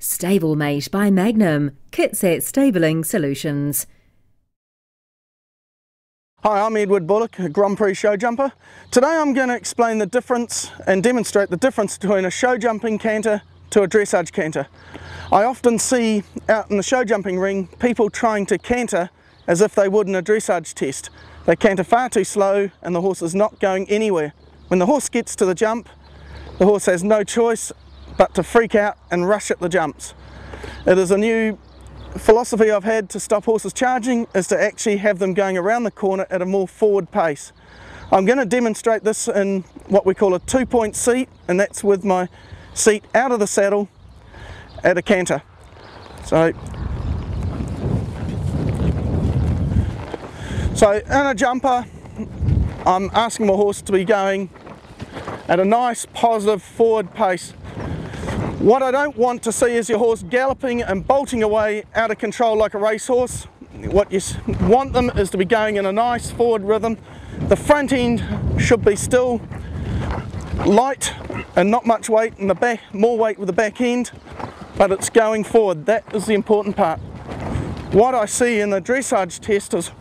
Stablemate by Magnum, Kitset Stabling Solutions. Hi, I'm Edward Bullock, a Grand Prix show jumper. Today I'm going to explain the difference and demonstrate the difference between a show jumping canter to a dressage canter. I often see out in the show jumping ring people trying to canter as if they would in a dressage test. They canter far too slow and the horse is not going anywhere. When the horse gets to the jump, the horse has no choice but to freak out and rush at the jumps. It is a new philosophy I've had to stop horses charging is to actually have them going around the corner at a more forward pace. I'm going to demonstrate this in what we call a two-point seat and that's with my seat out of the saddle at a canter. So, so in a jumper I'm asking my horse to be going at a nice positive forward pace what I don't want to see is your horse galloping and bolting away out of control like a racehorse. What you want them is to be going in a nice forward rhythm. The front end should be still light and not much weight and the back more weight with the back end but it's going forward that is the important part what I see in the dressage test is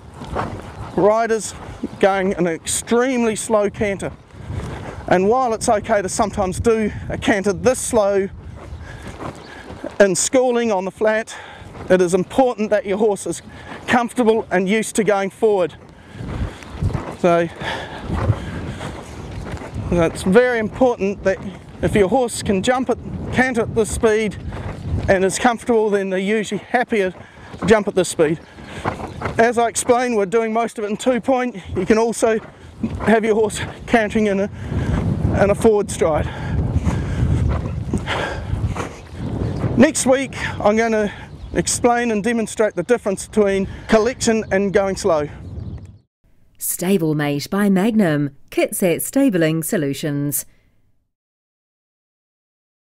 riders going an extremely slow canter and while it's okay to sometimes do a canter this slow in schooling on the flat, it is important that your horse is comfortable and used to going forward. So it's very important that if your horse can jump at, canter at this speed and is comfortable, then they're usually happier to jump at this speed. As I explained, we're doing most of it in two point. You can also have your horse cantering in a, in a forward stride. Next week I'm going to explain and demonstrate the difference between collection and going slow. Stablemate by Magnum, Kitset Stabling Solutions.